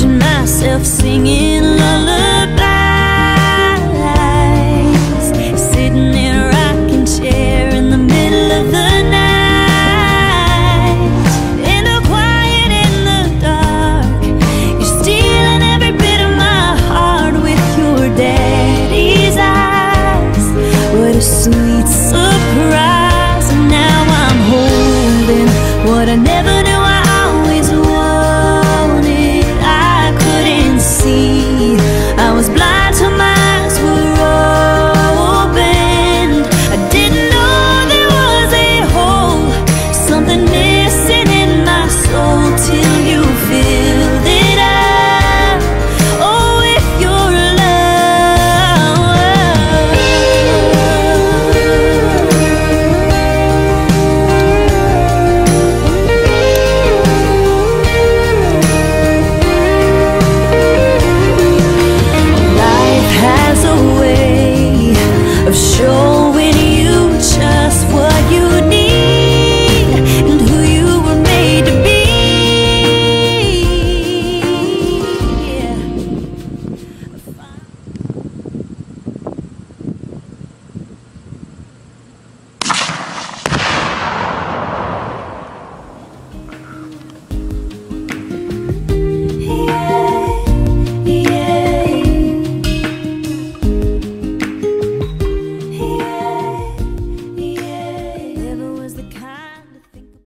myself singing lullabies, sitting in a rocking chair in the middle of the night. In the quiet, in the dark, you're stealing every bit of my heart with your daddy's eyes. What a sweet surprise! And now I'm holding what I never see, 不朽。